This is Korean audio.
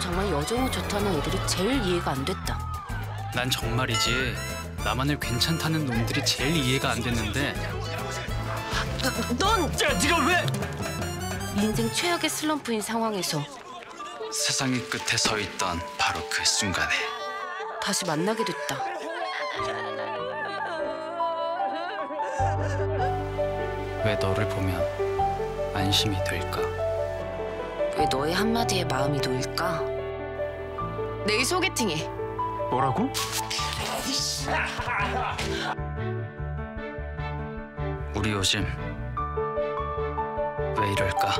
정말 여정이 좋다는 애들이 제일 이해가 안 됐다. 난 정말이지. 나만을 괜찮다는 놈들이 제일 이해가 안 됐는데. 넌 야 네가 왜? 인생 최악의 슬럼프인 상황에서 세상의 끝에 서 있던 바로 그 순간에. 다시 만나게 됐다. 왜 너를 보면 안심이 될까 왜 너의 한마디에 마음이 놓일까? 내일 소개팅해. 뭐라고? 우리 요즘 왜 이럴까?